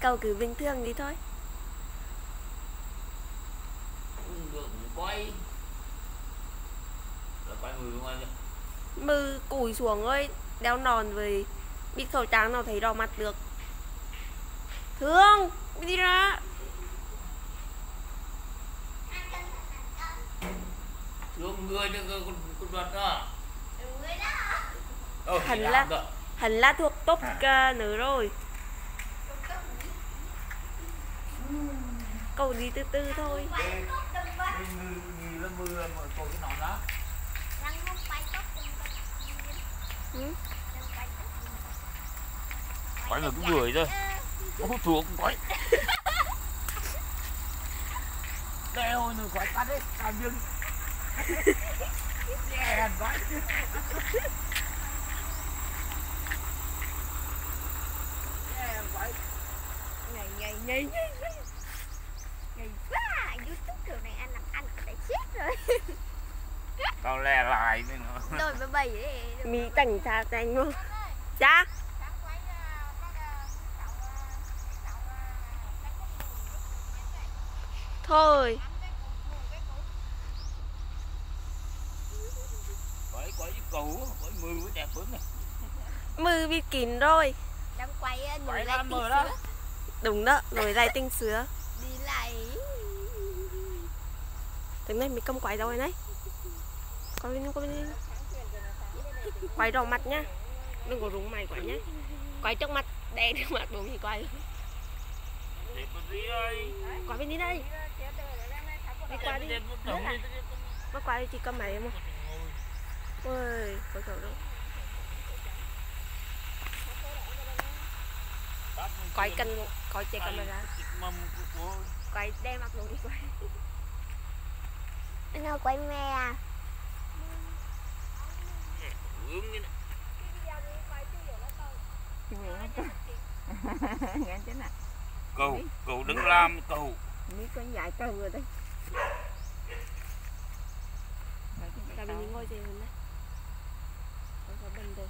Cậu cứ bình thường đi thôi. Ngượng quay. Là quay người luôn anh Mư cùi xuống ơi Đeo nòn với bịt khẩu trang nào thấy đỏ mặt được. Thương Đi ra. Thương người chứ con, con vật đó Hẳn thì là-. Hắn là thuộc top uh, nữa rồi Cậu đi từ từ thôi Ê, Người người là mưa mà còn cái nón đó ừ? Quay là cái người thôi Ôi thuộc quay Đeo nữa quay tắt đấy Làm viên Đèn quay Đèn quay ngày ngày ngày ngày ngày ngày quá youtube kiểu này anh làm anh có thể chết rồi Tao lè lại nên nó rồi bà bày đấy Mỹ cảnh xa xanh luôn Dạ. Thôi. Quay quay với cầu Quay mưa với đẹp hơn này. Mư bịt kín rồi. Đang quay ờ, Quay nổi lại mưa đó. Sữa Đúng đó, nổi lại tinh sứa. Đi lại. Thế này mình cầm quay rồi này Coi bên coi bên Quay đầu mặt nhá. Đừng có rúng mày quá nhá. Quay trước mặt, đè trước mặt bố mình quay. Quay bên đi đây. Đi qua đi. Đẹp qua đi quay chị cầm máy em không Ôi, có chỗ đâu. Quay cần, coi chạy camera. Quay đe mặt luôn đi quay. Anh nào quay mẹ à? Ướng như này. Nghe thế nào Cầu, cầu đứng làm cầu. Mỹ có dạy câu rồi đấy. Tại ngồi trên này Không có bình được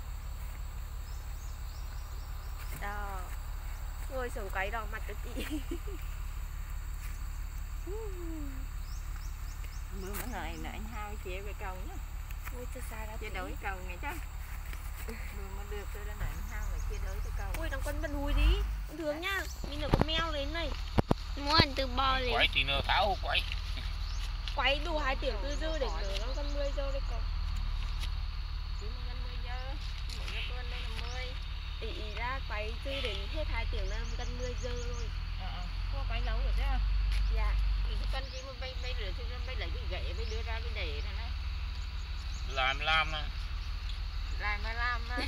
Đó. Ngồi xuống quay đỏ mặt cho chị mưa mỗi ngày là anh hai chia về cầu nhá Xa ra chia đổi cầu ngày chứ. Mưa mà được tôi đã anh hai là chia đổi cho cầu. Ui đằng con bật hùi đi Con thương nhá Mình có mèo lên này muốn từ bò lên Quay thì nó tháo quay Quay đủ 2 tiếng tư dư để nở nó con 10 giờ đấy con chỉ con mười Ý, ý ra quay tư đến hết 2 tiếng là gần 10 giờ rồi ờ có quay lâu rồi chứ? Dạ. Thì cái con gì mà bay bay rửa thì bay lấy cái gậy bay đưa ra bay để này này Làm làm nè làm mà làm mà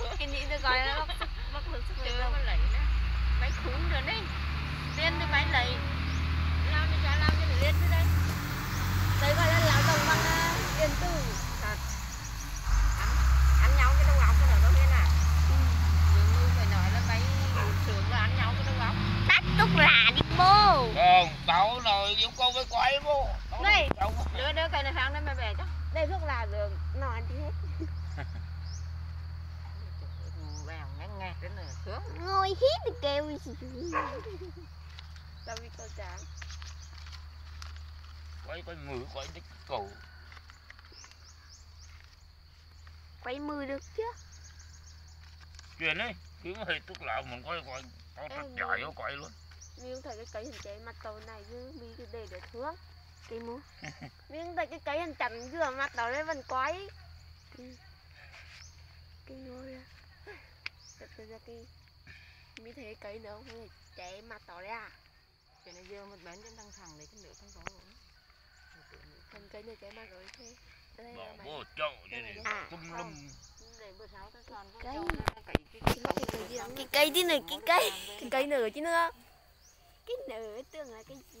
Cái nghĩ tôi gọi là bác bác lực sức rồi mà lấy đó bay khủng rồi đấy. Lên thì bay lấy. Làm thì chả làm cho nó lên tới đây Đấy gọi là lao động bằng uh, điện tử. Thật. Ăn ăn nhau cái đầu óc cái đó đâu biết à dường như phải nói là mấy sướng là ăn nhau cái đầu óc. Tắt thuốc lá đi bố. Không, tao nói yêu cầu với quay vô. Tao- đưa đưa cây này sang đây mày về chứ Đây thuốc là được Nó ăn thì hết. Vàng ngắn ngạt đến nè sướng ngồi hít thì kêu gì? Tao bị câu tráng Quay quay mưa quay đích cầu. Quay mưa được chứ? Chuyện ấy mà hết tức là mình quay quay Tao rất chạy ơi. vô quay luôn. Mình thấy cái cây hình trái mặt tàu này chứ mình cứ để để thương cây mua mình thấy cái cây hình chắn giữa mặt tàu đấy vẫn quái cây ngôi à thật ra cây mình thấy cái cây nữa không phải trái mặt tàu đấy à. Cho nên giờ một bên trên thằng thằng này cái nữa thằng có luôn thành cây này trái mặt rồi thế. Đây Bỏ là mày vô chậu như này À, không. Cây. cái Cái cái cây đó. cái chứ này cái cây cái cây nữa chứ nữa. Cái nở tưởng là cái gì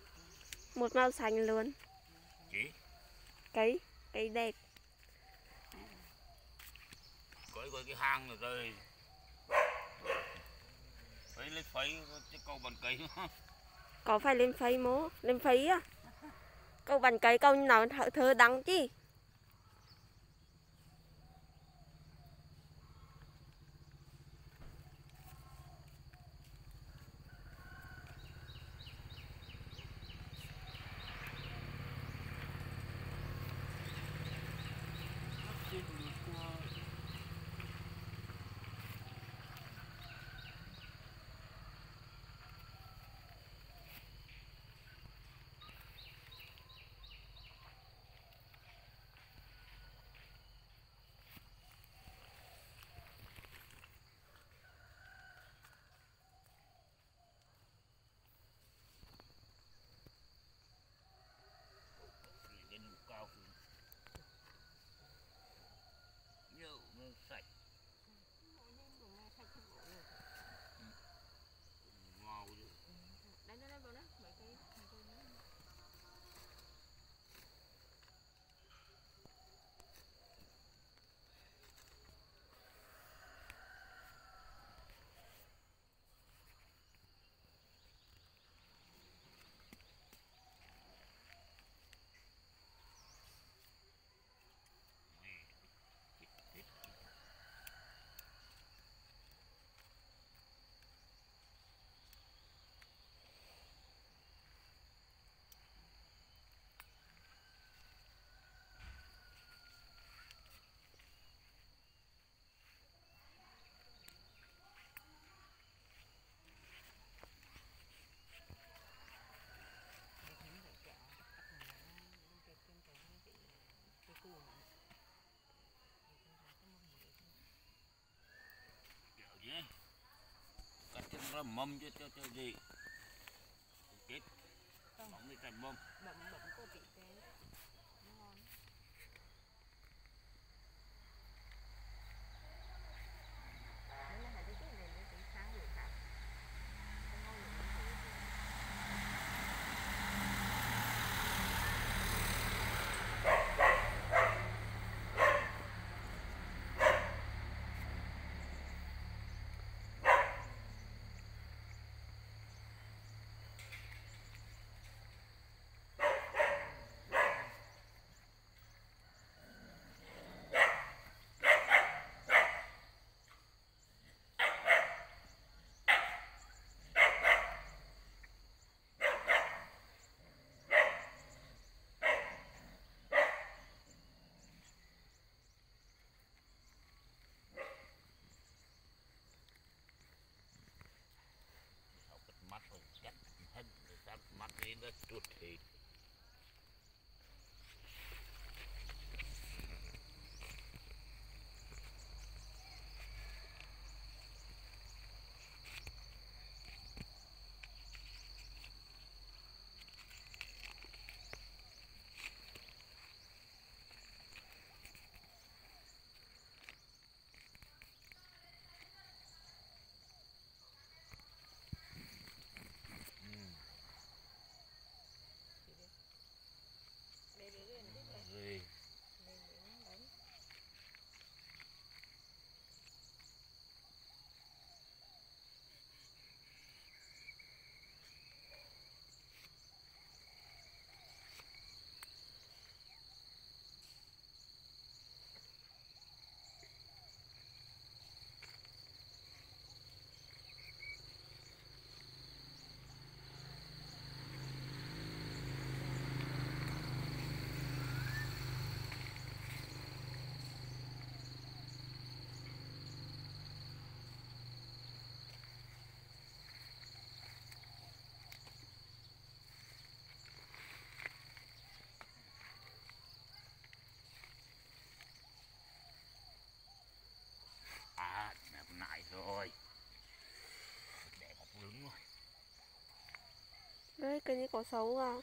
một màu xanh luôn. Chỉ cây cây đẹp. Coi coi cái hang rồi rồi. Phải lấy phẩy chứ câu bằng cây có phải lên phấy mố lên phấy á? Câu bàn cây câu nào thợ thơ đắng chứ nó mâm chứ cho cho gì? Chết Bóng đi cắt mâm Bậm bậm cô bị té. Nó ngon. Đấy là hai đứa cái này nó cũng khá nhiều cả. Không ngon nhiều lắm thì- Sao cái mắt rồi chắc hết Sao mắt đi nó chuột thì Để- để- để- để- để- Rồi để- để- đấy. À mẹ con nại rồi cái gì cây này có xấu à?